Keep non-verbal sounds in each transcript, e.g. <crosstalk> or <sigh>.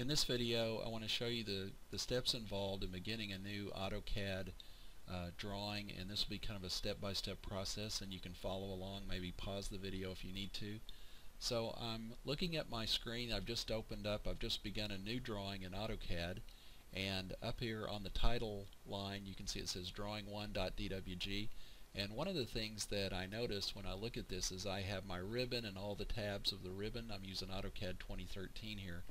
In this video I want to show you the, the steps involved in beginning a new AutoCAD uh, drawing and this will be kind of a step-by-step -step process and you can follow along maybe pause the video if you need to. So I'm looking at my screen I've just opened up I've just begun a new drawing in AutoCAD and up here on the title line you can see it says drawing1.dwg and one of the things that I notice when I look at this is I have my ribbon and all the tabs of the ribbon. I'm using AutoCAD 2013 here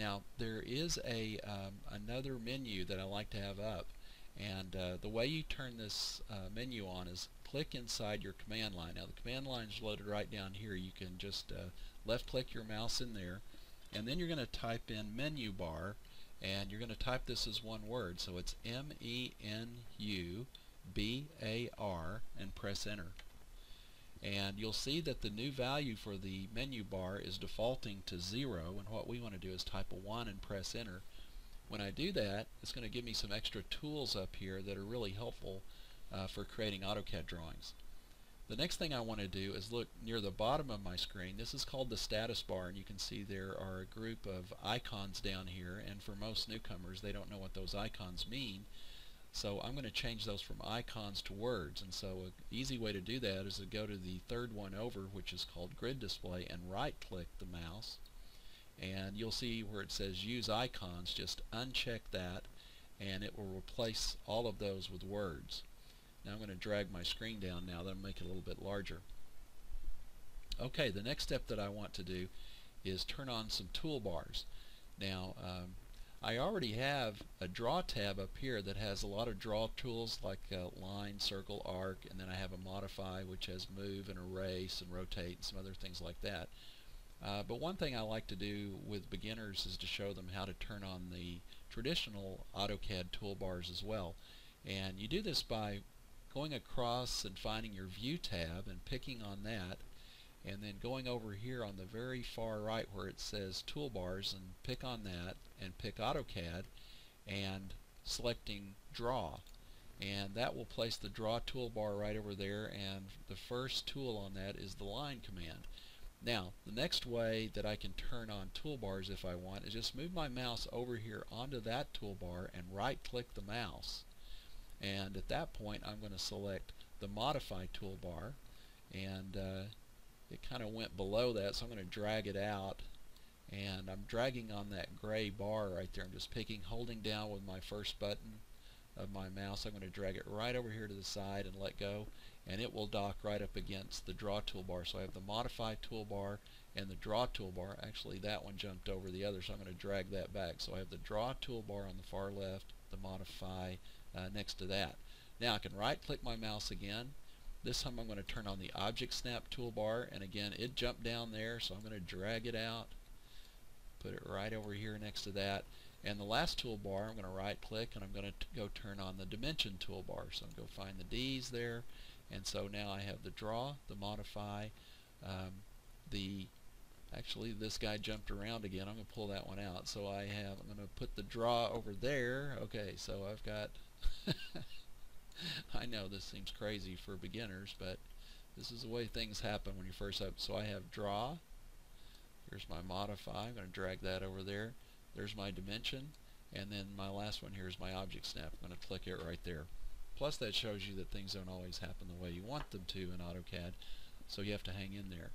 now there is a um, another menu that I like to have up and uh, the way you turn this uh, menu on is click inside your command line. Now the command line is loaded right down here. You can just uh, left click your mouse in there and then you're going to type in menu bar and you're going to type this as one word so it's M-E-N-U-B-A-R and press enter and you'll see that the new value for the menu bar is defaulting to 0 and what we want to do is type a 1 and press enter. When I do that it's going to give me some extra tools up here that are really helpful uh, for creating AutoCAD drawings. The next thing I want to do is look near the bottom of my screen. This is called the status bar and you can see there are a group of icons down here and for most newcomers they don't know what those icons mean so I'm going to change those from icons to words and so an easy way to do that is to go to the third one over which is called grid display and right click the mouse and you'll see where it says use icons just uncheck that and it will replace all of those with words. Now I'm going to drag my screen down now that'll make it a little bit larger. Okay the next step that I want to do is turn on some toolbars. Now um, I already have a draw tab up here that has a lot of draw tools like uh, line, circle, arc, and then I have a modify which has move and erase and rotate and some other things like that. Uh, but one thing I like to do with beginners is to show them how to turn on the traditional AutoCAD toolbars as well. And you do this by going across and finding your View tab and picking on that and then going over here on the very far right where it says toolbars and pick on that and pick AutoCAD and selecting draw. And that will place the draw toolbar right over there and the first tool on that is the line command. Now the next way that I can turn on toolbars if I want is just move my mouse over here onto that toolbar and right click the mouse. And at that point I'm going to select the modify toolbar and uh, it kind of went below that so I'm going to drag it out and I'm dragging on that gray bar right there. I'm just picking holding down with my first button of my mouse. I'm going to drag it right over here to the side and let go and it will dock right up against the draw toolbar. So I have the modify toolbar and the draw toolbar. Actually that one jumped over the other so I'm going to drag that back. So I have the draw toolbar on the far left the modify uh, next to that. Now I can right click my mouse again. This time I'm going to turn on the Object Snap toolbar and again it jumped down there so I'm going to drag it out put it right over here next to that. And the last toolbar I'm going to right click and I'm going to go turn on the Dimension toolbar. So I'm going to find the D's there. And so now I have the Draw, the Modify, um, the actually this guy jumped around again. I'm going to pull that one out. So I have I'm going to put the draw over there. Okay so I've got <laughs> I know this seems crazy for beginners, but this is the way things happen when you first up. So I have draw. Here's my modify. I'm going to drag that over there. There's my dimension. And then my last one here is my object snap. I'm going to click it right there. Plus that shows you that things don't always happen the way you want them to in AutoCAD. So you have to hang in there.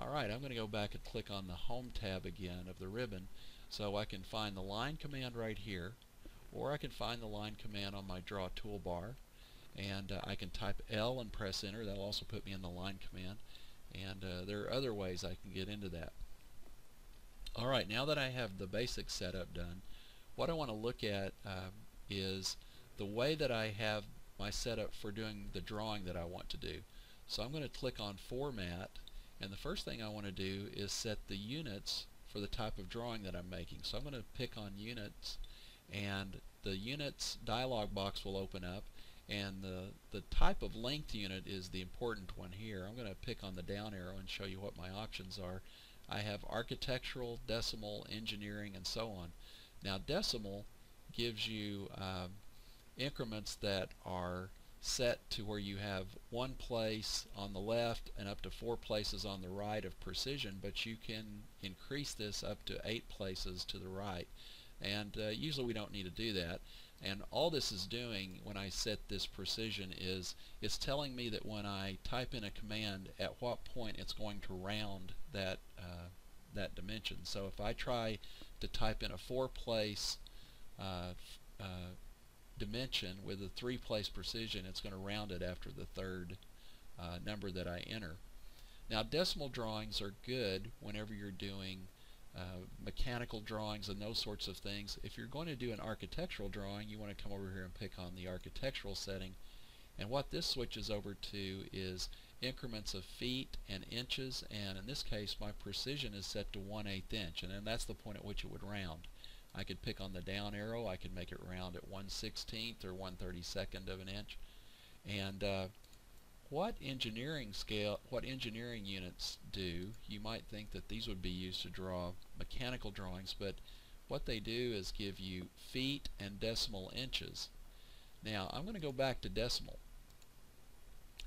Alright, I'm going to go back and click on the Home tab again of the ribbon so I can find the line command right here or I can find the line command on my draw toolbar and uh, I can type L and press enter that'll also put me in the line command and uh, there are other ways I can get into that. Alright now that I have the basic setup done what I want to look at um, is the way that I have my setup for doing the drawing that I want to do. So I'm going to click on format and the first thing I want to do is set the units for the type of drawing that I'm making. So I'm going to pick on units and the units dialog box will open up and the the type of length unit is the important one here. I'm going to pick on the down arrow and show you what my options are. I have architectural decimal engineering and so on. Now decimal gives you um, increments that are set to where you have one place on the left and up to four places on the right of precision but you can increase this up to eight places to the right. And uh, usually we don't need to do that and all this is doing when I set this precision is it's telling me that when I type in a command at what point it's going to round that uh, that dimension so if I try to type in a four place uh, uh, dimension with a three place precision it's going to round it after the third uh, number that I enter. Now decimal drawings are good whenever you're doing uh, mechanical drawings and those sorts of things. If you're going to do an architectural drawing you want to come over here and pick on the architectural setting and what this switches over to is increments of feet and inches and in this case my precision is set to 1 8 inch and then that's the point at which it would round. I could pick on the down arrow. I could make it round at 1 16th or 1 32nd of an inch. And uh, what engineering scale, what engineering units do, you might think that these would be used to draw mechanical drawings, but what they do is give you feet and decimal inches. Now I'm going to go back to decimal.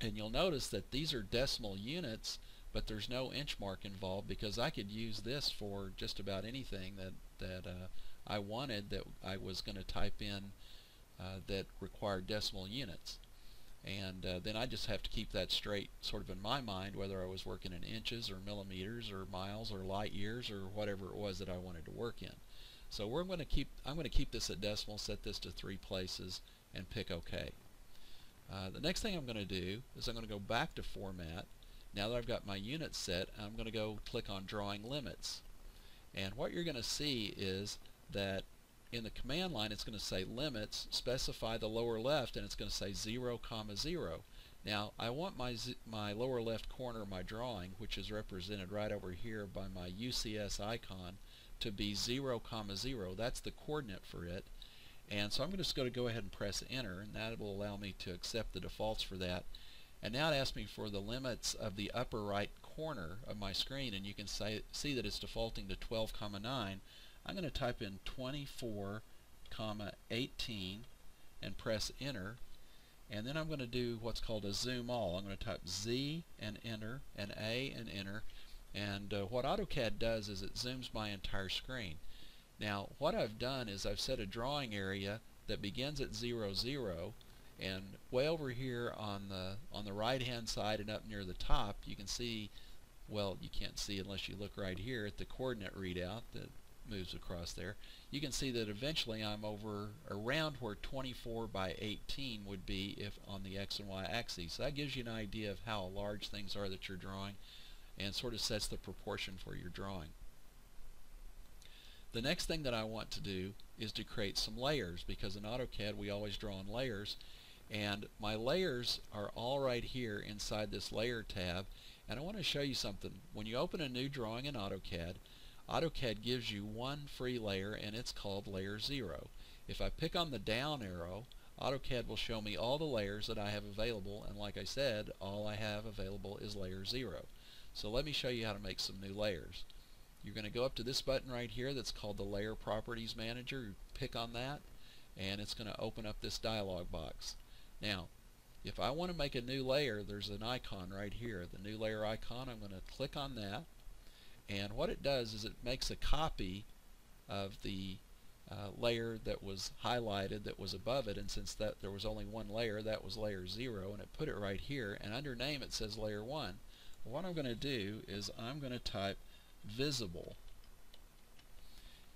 And you'll notice that these are decimal units, but there's no inch mark involved because I could use this for just about anything that, that uh, I wanted that I was going to type in uh, that required decimal units. And uh, then I just have to keep that straight sort of in my mind whether I was working in inches or millimeters or miles or light years or whatever it was that I wanted to work in. So we're going to keep I'm going to keep this at decimal, set this to three places and pick OK. Uh, the next thing I'm going to do is I'm going to go back to format. Now that I've got my units set, I'm going to go click on drawing limits. And what you're going to see is that in the command line it's going to say limits, specify the lower left, and it's going to say 0, comma 0. Now I want my, my lower left corner of my drawing, which is represented right over here by my UCS icon, to be 0, comma 0. That's the coordinate for it. And so I'm going to just going to go ahead and press enter, and that will allow me to accept the defaults for that. And now it asks me for the limits of the upper right corner of my screen, and you can say, see that it's defaulting to 12, comma 9. I'm going to type in 24 comma 18 and press enter and then I'm going to do what's called a zoom all. I'm going to type Z and enter and A and enter and uh, what AutoCAD does is it zooms my entire screen. Now what I've done is I've set a drawing area that begins at 0 0 and way over here on the on the right hand side and up near the top you can see well you can't see unless you look right here at the coordinate readout that moves across there, you can see that eventually I'm over around where 24 by 18 would be if on the x and y axes. So that gives you an idea of how large things are that you're drawing and sort of sets the proportion for your drawing. The next thing that I want to do is to create some layers because in AutoCAD we always draw in layers and my layers are all right here inside this layer tab and I want to show you something. When you open a new drawing in AutoCAD AutoCAD gives you one free layer and it's called layer 0. If I pick on the down arrow, AutoCAD will show me all the layers that I have available and like I said, all I have available is layer 0. So let me show you how to make some new layers. You're going to go up to this button right here that's called the Layer Properties Manager. You pick on that and it's going to open up this dialog box. Now, if I want to make a new layer, there's an icon right here, the new layer icon. I'm going to click on that and what it does is it makes a copy of the uh, layer that was highlighted that was above it. And since that there was only one layer that was layer 0 and it put it right here. And under name it says layer 1 what I'm going to do is I'm going to type visible.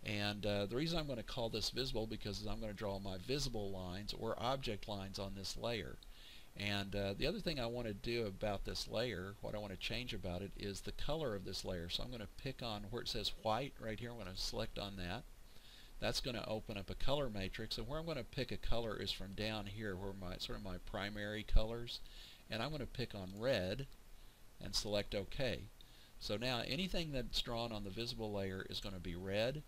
And uh, the reason I'm going to call this visible because I'm going to draw my visible lines or object lines on this layer and uh, the other thing I want to do about this layer, what I want to change about it, is the color of this layer. So I'm going to pick on where it says white right here. I'm going to select on that. That's going to open up a color matrix. And where I'm going to pick a color is from down here, where my sort of my primary colors. And I'm going to pick on red and select OK. So now anything that's drawn on the visible layer is going to be red.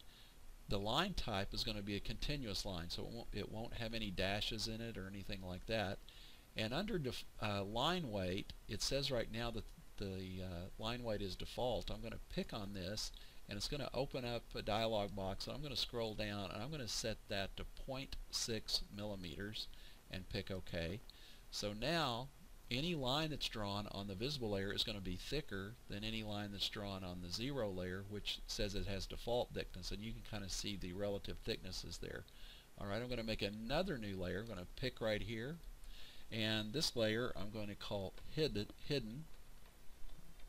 The line type is going to be a continuous line, so it won't, it won't have any dashes in it or anything like that. And under uh, line weight, it says right now that the uh, line weight is default. I'm going to pick on this and it's going to open up a dialog box and I'm going to scroll down and I'm going to set that to 0.6 millimeters and pick OK. So now any line that's drawn on the visible layer is going to be thicker than any line that's drawn on the zero layer which says it has default thickness and you can kind of see the relative thicknesses there. Alright, I'm going to make another new layer. I'm going to pick right here and this layer I'm going to call hidden, hidden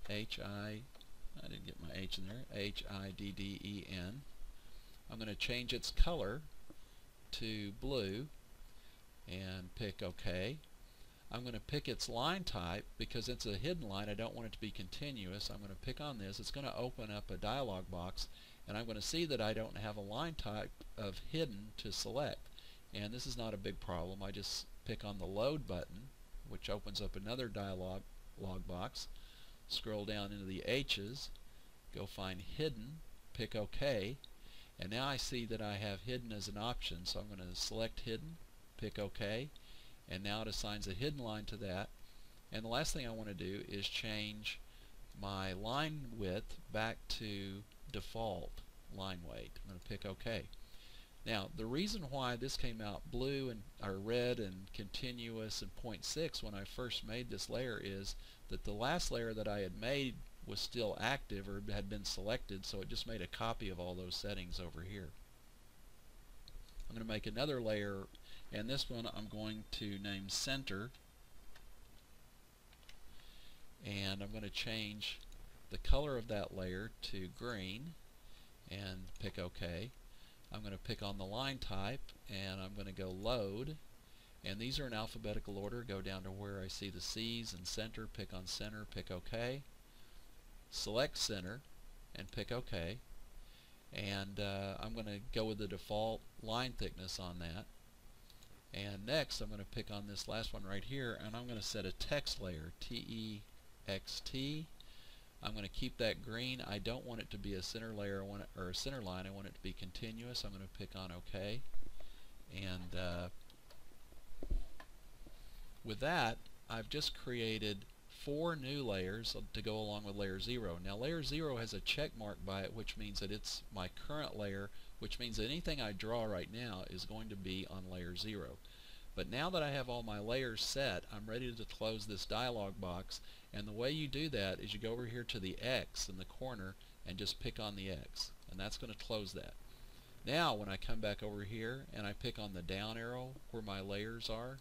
H-I I didn't get my H in there H-I-D-D-E-N I'm going to change its color to blue and pick OK. I'm going to pick its line type because it's a hidden line. I don't want it to be continuous. I'm going to pick on this. It's going to open up a dialog box and I'm going to see that I don't have a line type of hidden to select. And this is not a big problem. I just pick on the load button which opens up another dialog log box. Scroll down into the H's. Go find hidden. Pick OK. And now I see that I have hidden as an option so I'm going to select hidden pick OK. And now it assigns a hidden line to that. And the last thing I want to do is change my line width back to default line weight. I'm going to pick OK. Now the reason why this came out blue and or red and continuous and 0.6 when I first made this layer is that the last layer that I had made was still active or had been selected so it just made a copy of all those settings over here. I'm going to make another layer and this one I'm going to name center and I'm going to change the color of that layer to green and pick OK. I'm going to pick on the line type and I'm going to go load. And these are in alphabetical order. Go down to where I see the C's and center pick on center pick OK. Select center and pick OK. And uh, I'm going to go with the default line thickness on that. And next I'm going to pick on this last one right here and I'm going to set a text layer T-E-X-T I'm going to keep that green I don't want it to be a center layer or a center line I want it to be continuous I'm going to pick on OK and uh, with that I've just created four new layers to go along with layer 0. Now layer 0 has a check mark by it which means that it's my current layer which means that anything I draw right now is going to be on layer 0. But now that I have all my layers set I'm ready to close this dialog box and the way you do that is you go over here to the X in the corner and just pick on the X and that's going to close that. Now when I come back over here and I pick on the down arrow where my layers are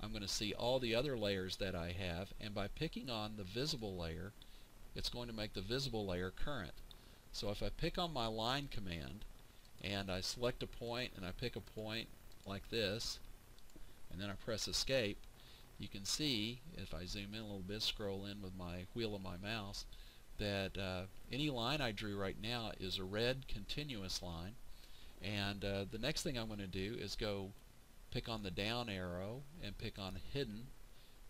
I'm going to see all the other layers that I have and by picking on the visible layer it's going to make the visible layer current. So if I pick on my line command and I select a point and I pick a point like this and then I press escape you can see if I zoom in a little bit scroll in with my wheel of my mouse that uh, any line I drew right now is a red continuous line. And uh, the next thing I'm going to do is go pick on the down arrow and pick on hidden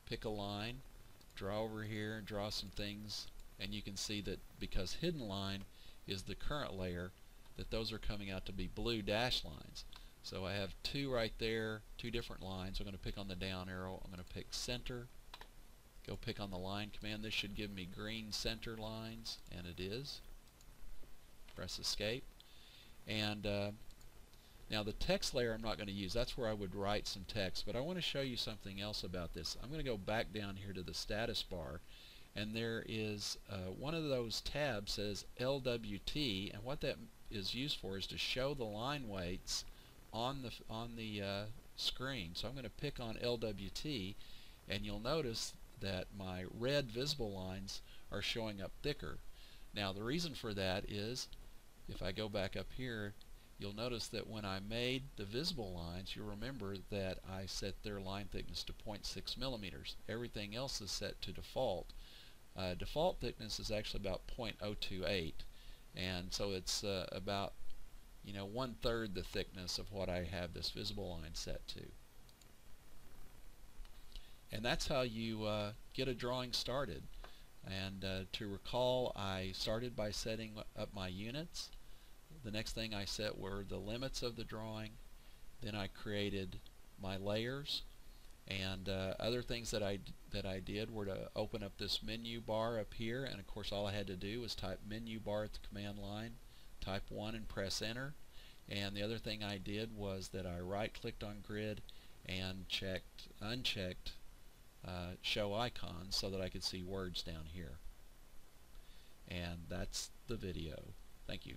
pick a line draw over here and draw some things and you can see that because hidden line is the current layer that those are coming out to be blue dash lines so I have two right there two different lines I'm going to pick on the down arrow I'm going to pick center go pick on the line command this should give me green center lines and it is press escape and uh, now the text layer I'm not going to use. That's where I would write some text. But I want to show you something else about this. I'm going to go back down here to the status bar and there is uh, one of those tabs says LWT and what that is used for is to show the line weights on the on the uh, screen. So I'm going to pick on LWT and you'll notice that my red visible lines are showing up thicker. Now the reason for that is if I go back up here you'll notice that when I made the visible lines, you'll remember that I set their line thickness to 0.6 millimeters. Everything else is set to default. Uh, default thickness is actually about 0.028 and so it's uh, about you know one third the thickness of what I have this visible line set to. And that's how you uh, get a drawing started. And uh, to recall, I started by setting up my units the next thing I set were the limits of the drawing. Then I created my layers and uh, other things that I that I did were to open up this menu bar up here and of course all I had to do was type menu bar at the command line type 1 and press enter and the other thing I did was that I right clicked on grid and checked unchecked uh, show icons so that I could see words down here. And that's the video. Thank you.